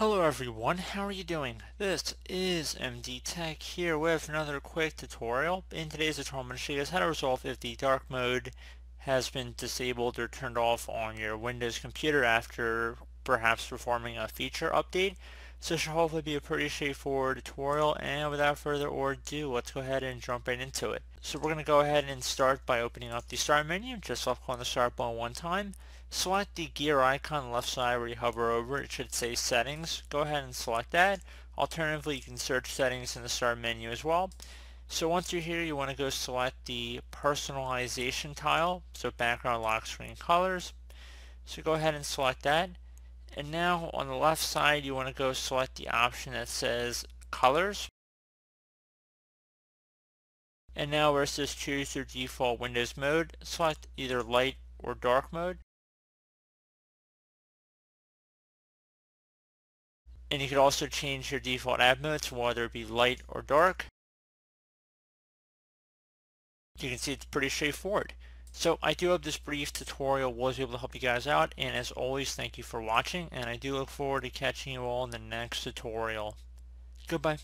Hello everyone, how are you doing? This is MD Tech here with another quick tutorial. In today's tutorial I'm going to show you how to resolve if the dark mode has been disabled or turned off on your Windows computer after perhaps performing a feature update. So it should hopefully be a pretty straightforward tutorial and without further ado let's go ahead and jump right into it. So we're going to go ahead and start by opening up the start menu, just left click on the start button one time. Select the gear icon on the left side where you hover over it should say settings. Go ahead and select that. Alternatively you can search settings in the start menu as well. So once you're here you want to go select the personalization tile, so background lock screen colors. So go ahead and select that. And now on the left side you want to go select the option that says colors. And now where it says choose your default Windows mode, select either light or dark mode. And you could also change your default app modes, whether it be light or dark. You can see it's pretty straightforward. So I do hope this brief tutorial was able to help you guys out and as always thank you for watching and I do look forward to catching you all in the next tutorial. Goodbye.